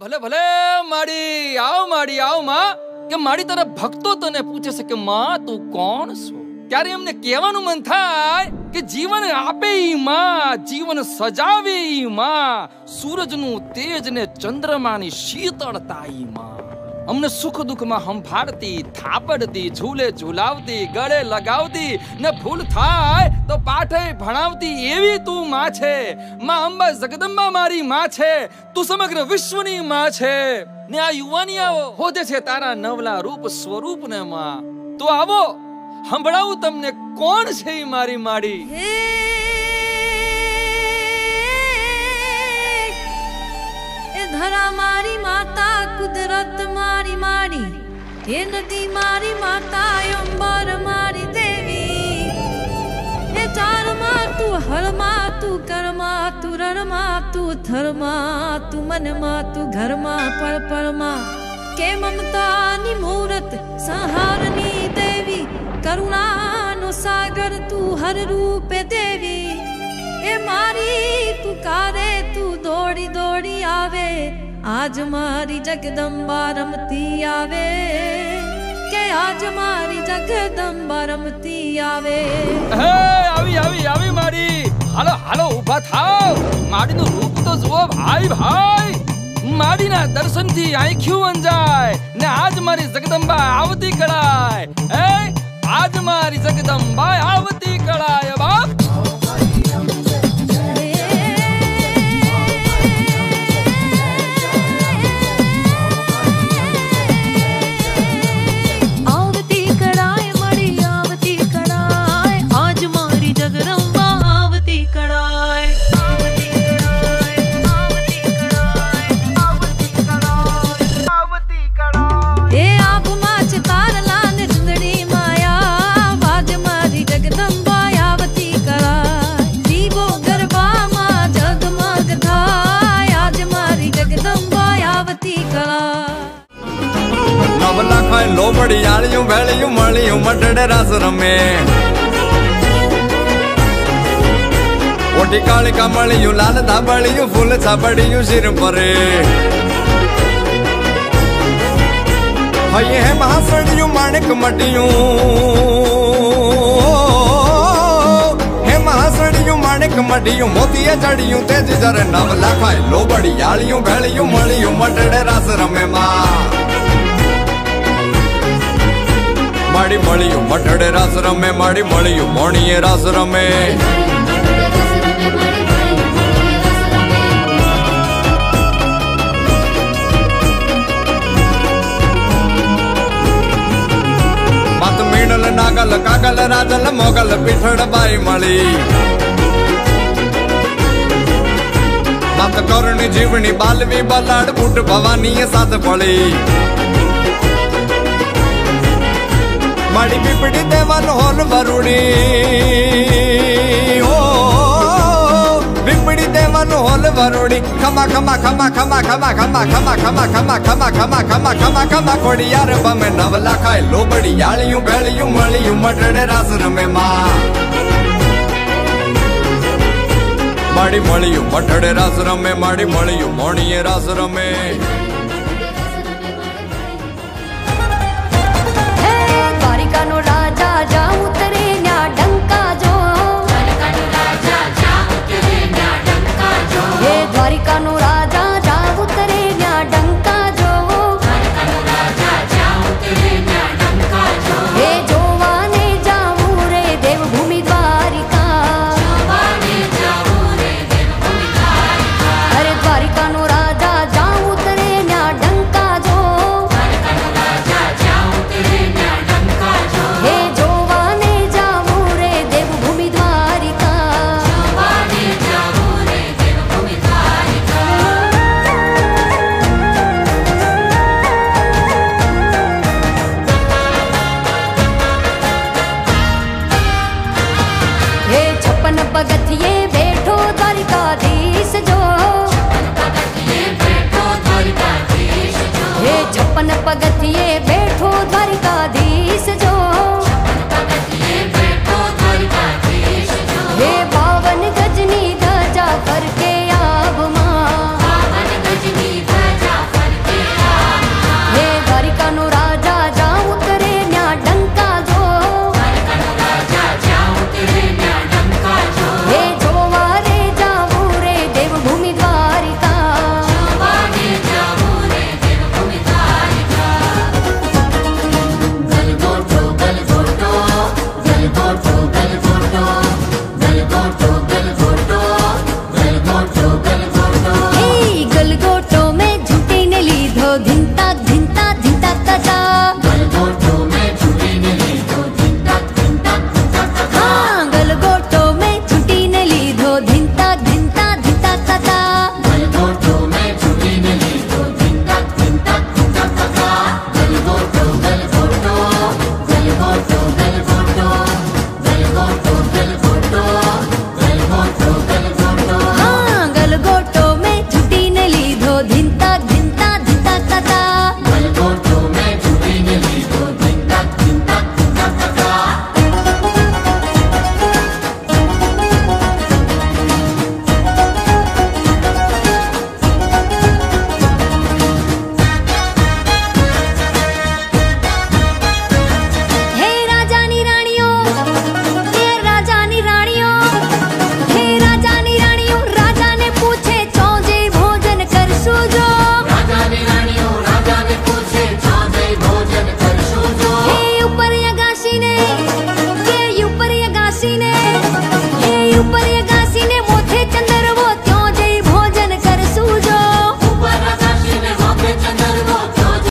ભલે ભલે, માડી, આવ માડી, આવ, માં, કે માડી તારા ભક્તો તને પૂછે છે કે, માં, તું કોણ છો? ત્યારે એમને કહેવાનું મન થાય કે, જીવન આપે ઈ, માં, જીવન સજાવે માં, સૂરજનું તેજ ને ચંદ્રમાની શીતળતા માં. અમને સુખ દુઃખમાં હંફાડતી થાપડતી, ઝૂલે ઝૂલાવતી, ગળે લગાવતી, ને ભૂલ થાય તો પાઠે ભણાવતી એવી તું માં છે. માં અંબા જગદંબા મારી માં છે. તું સમગ્ર વિશ્વની માં છે. ને આ યુવાનિયાઓ હોદે છે તારા નવલા રૂપ સ્વરૂપ ને માં. તો આવો, સંભળાવું તમને કોણ છે મારી માડી? ધરા મારી માતા, કુદરત મારી મારી, હે નદી મારી માતા, અંબર મારી દેવી. હે ચારમાં તું, હળમાં તું કરમાં તું, રણમાં તું થરમાં તું, મનમાં તું, ઘરમાં પળ પળમાં. કે મમતાની મૂરત સંહારની દેવી? કરુણાનો સાગર તું હર રૂપે દેવી. એ મારી, તું દોડી દોડી આવે આજ મારી જગદંબા રમતી આવે. કે આજ મારી જગદંબા રમતી આવે? હે, આવી આવી આવી મારી. હાલો હાલો, ઊભા થાવ. માડીનું રૂપ તો જુઓ ભાઈ ભાઈ. માડીના દર્શનથી આંખ્યું અંજાય ને આજ મારી જગદંબા આવતી કળાય. હે, આજ મારી જગદંબા આવતી કળાય. બાપ નવ ખાય, લોબડી આળિયું ભેળિયું મળિયું મટડે રાસ રમે. ઓટી કાળી કમળિયું, લાલ ધાબળિયું, ફૂલ છાબડિયું શિર પરે હૈયે મહાસણિયું માણેક મટિયું હે મહાસણિયું માણેક મટિયું મોતીએ ચડિયું તેજ જરે નવ લાખાય, લોબડી આળિયું ભેળિયું મળિયું મટડે રાસ રમે માં. ಮಾಡಿ ಮಳಿಯು ಮಠಡೆ ರಾಸ ರಮೆ ಮಾಡಿ ಮಳಿಯು ಮೋಣಿಯ ರಾಸ ರಮೆ ಮತ್ ಮೀಣಲ ನಾಗಲ ಕಾಗಲ ರಾಜಲ ಮೊಗಲ ಪಿಠಡ ಬಾಯಿ ಮಳಿ ಮತ್ ಕರುಣಿ ಜೀವಣಿ ಬಾಲ್ವಿ ಬಲ್ಲಾಡ್ ಬುಟ್ ಭವಾನಿಯ ಸಾಧ ಬಳಿ માડી પીપડી દેવાન હોલ વરુણી ઓ પીપડી દેવાન હોલ વરુડી ખમા ખમા ખમા ખમા ખમા ખમા ખમા ખમા ખમા ખમા ખમા ખમા ખમા ખમા ખોડી યાર બમે નવ લાખાય લોબડી યાળિયું ભેળિયું મળિયું મટડે રાસ રમે માં માડી મળ્યું મઠડે રાસ રમે માડી મળ્યું મોણીએ રાસ રમે પણ પગથિયે બે